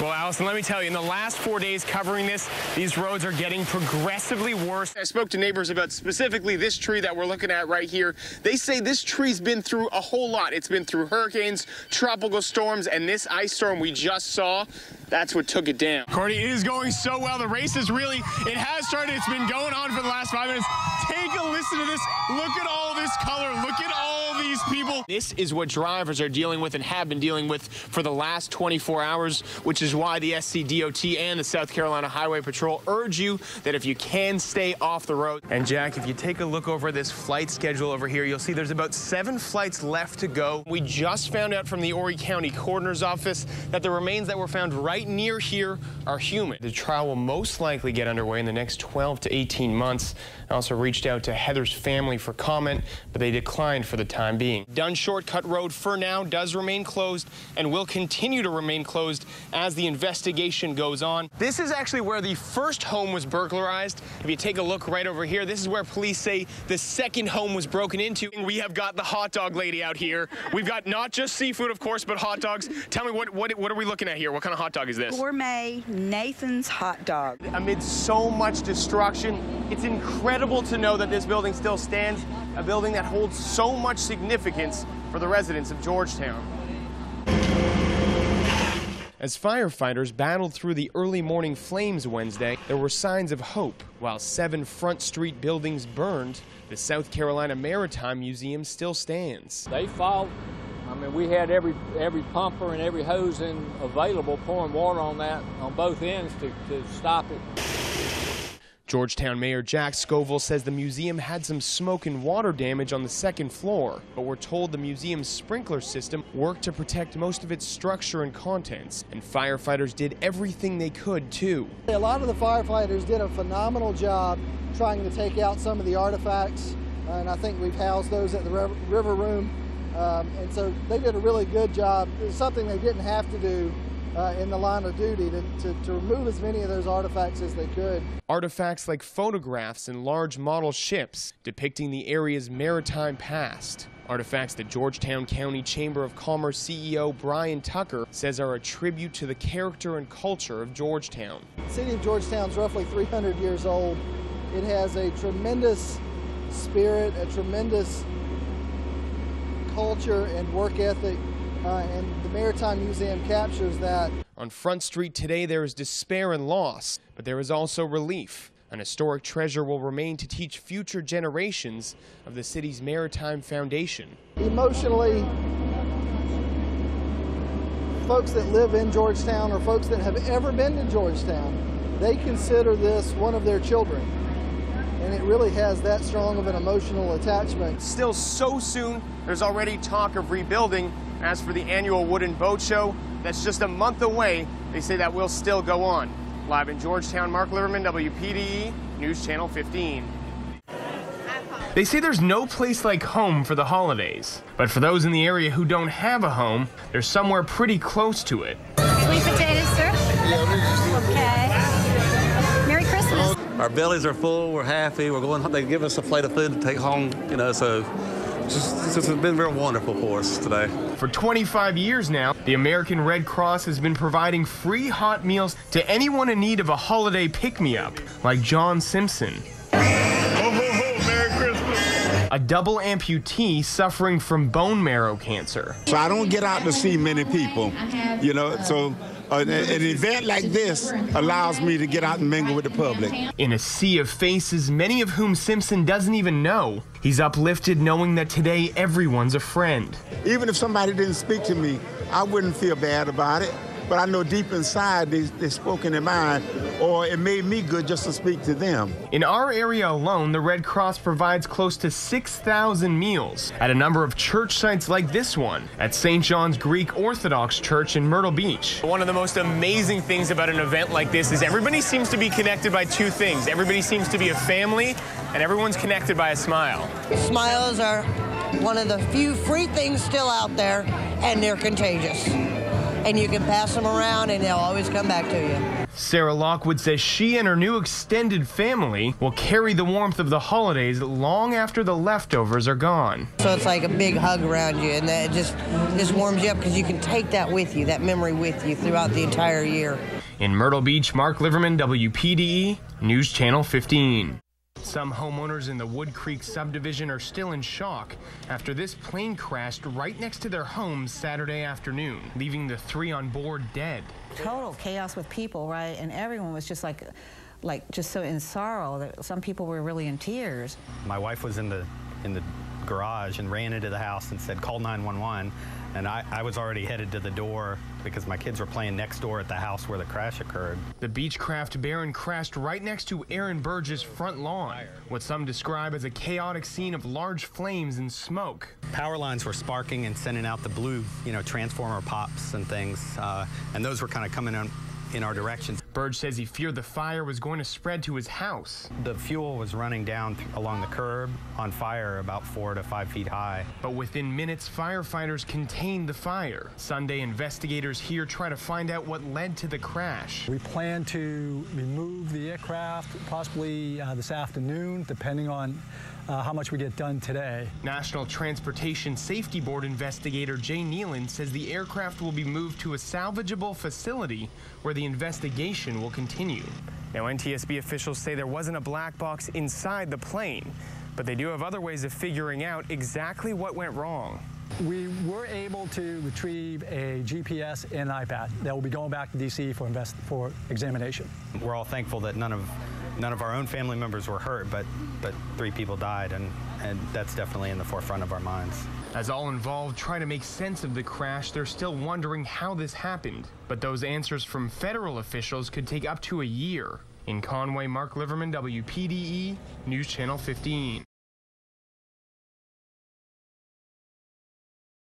Well, Allison, let me tell you, in the last four days covering this, these roads are getting progressively worse. I spoke to neighbors about specifically this tree that we're looking at right here. They say this tree's been through a whole lot. It's been through hurricanes, tropical storms, and this ice storm we just saw, that's what took it down. Courtney, it is going so well. The race is really, it has started. It's been going on for the last five minutes. Take a listen to this. Look at all this color. Look at all these people. This is what drivers are dealing with and have been dealing with for the last 24 hours, which is why the SCDOT and the South Carolina Highway Patrol urge you that if you can stay off the road. And Jack, if you take a look over this flight schedule over here, you'll see there's about seven flights left to go. We just found out from the Horry County Coroner's Office that the remains that were found right near here are human. The trial will most likely get underway in the next 12 to 18 months. I also reached out to Heather's family for comment, but they declined for the time being. Dunn Shortcut Road for now does remain closed and will continue to remain closed as the investigation goes on. This is actually where the first home was burglarized. If you take a look right over here, this is where police say the second home was broken into. We have got the hot dog lady out here. We've got not just seafood, of course, but hot dogs. Tell me, what, what, what are we looking at here? What kind of hot dog is this? Gourmet Nathan's hot dog. Amid so much destruction, it's incredible to know that this building still stands, a building that holds so much significance for the residents of Georgetown. As firefighters battled through the early morning flames Wednesday, there were signs of hope. While seven Front Street buildings burned, the South Carolina Maritime Museum still stands. They fought. I mean, we had every every pumper and every hose in available pouring water on that on both ends to, to stop it. Georgetown Mayor Jack Scoville says the museum had some smoke and water damage on the second floor, but we're told the museum's sprinkler system worked to protect most of its structure and contents, and firefighters did everything they could too. A lot of the firefighters did a phenomenal job trying to take out some of the artifacts, and I think we've housed those at the river room. Um, and so they did a really good job. It's something they didn't have to do uh, in the line of duty to, to, to, remove as many of those artifacts as they could. Artifacts like photographs and large model ships depicting the area's maritime past. Artifacts that Georgetown County Chamber of Commerce CEO Brian Tucker says are a tribute to the character and culture of Georgetown. The city of Georgetown is roughly 300 years old. It has a tremendous spirit, a tremendous culture and work ethic uh, and the Maritime Museum captures that. On Front Street today, there is despair and loss, but there is also relief. An historic treasure will remain to teach future generations of the city's maritime foundation. Emotionally, folks that live in Georgetown or folks that have ever been to Georgetown, they consider this one of their children. And it really has that strong of an emotional attachment. Still so soon, there's already talk of rebuilding as for the annual Wooden Boat Show, that's just a month away. They say that will still go on. Live in Georgetown, Marc Liverman, WPDE, News Channel 15. They say there's no place like home for the holidays. But for those in the area who don't have a home, there's somewhere pretty close to it. Sweet potatoes, sir? Okay. Merry Christmas. Our bellies are full, we're happy, we're going they give us a plate of food to take home, you know, so just, it's been real wonderful for us today. For 25 years now, the American Red Cross has been providing free hot meals to anyone in need of a holiday pick-me-up, like John Simpson. A double amputee suffering from bone marrow cancer. So I don't get out to see many people, you know, so an, an, event like this allows me to get out and mingle with the public. In a sea of faces, many of whom Simpson doesn't even know, he's uplifted knowing that today everyone's a friend. Even if somebody didn't speak to me, I wouldn't feel bad about it but I know deep inside they, they spoke in their mind, or it made me good just to speak to them. In our area alone, the Red Cross provides close to 6,000 meals at a number of church sites like this one at St. John's Greek Orthodox Church in Myrtle Beach. One of the most amazing things about an event like this is everybody seems to be connected by two things. Everybody seems to be a family, and everyone's connected by a smile. Smiles are one of the few free things still out there, and they're contagious. And you can pass them around, and they'll always come back to you. Sarah Lockwood says she and her new extended family will carry the warmth of the holidays long after the leftovers are gone. So it's like a big hug around you, and that just just warms you up because you can take that with you, that memory with you throughout the entire year. In Myrtle Beach, Marc Liverman, WPDE, News Channel 15. Some homeowners in the Wood Creek subdivision are still in shock after this plane crashed right next to their homes Saturday afternoon, leaving the three on board dead. Total chaos with people, right? And everyone was just like, like just so in sorrow that some people were really in tears. My wife was in the in the garage and ran into the house and said, call 911. And I, I, was already headed to the door because my kids were playing next door at the house where the crash occurred. The Beechcraft Baron crashed right next to Aaron Burge's front lawn, what some describe as a chaotic scene of large flames and smoke. Power lines were sparking and sending out the blue, you know, transformer pops and things, uh, and those were kind of coming on in our direction. Burge says he feared the fire was going to spread to his house. The fuel was running down along the curb on fire about four to five feet high. But within minutes, firefighters contained the fire. Sunday, investigators here try to find out what led to the crash. We plan to remove the aircraft possibly uh, this afternoon, depending on uh, how much we get done today. National Transportation Safety Board investigator Jay Nealon says the aircraft will be moved to a salvageable facility where the investigation will continue. Now, NTSB officials say there wasn't a black box inside the plane, but they do have other ways of figuring out exactly what went wrong. We were able to retrieve a GPS and iPad that will be going back to DC for invest for examination. We're all thankful that none of none of our own family members were hurt, but but three people died, and and that's definitely in the forefront of our minds. As all involved try to make sense of the crash, they're still wondering how this happened. But those answers from federal officials could take up to a year. In Conway, Marc Liverman, WPDE, News Channel 15.